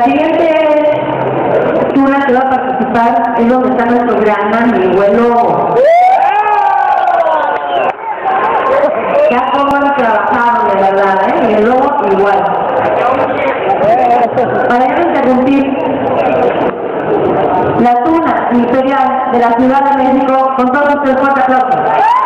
La siguiente tuna que va a participar es donde está nuestro gran mi vuelo. Ya como han trabajado de verdad, ¿eh? Y el lobo igual. Para no interrumpir, la tuna imperial de la Ciudad de México, con todos ustedes fuerte aplauso.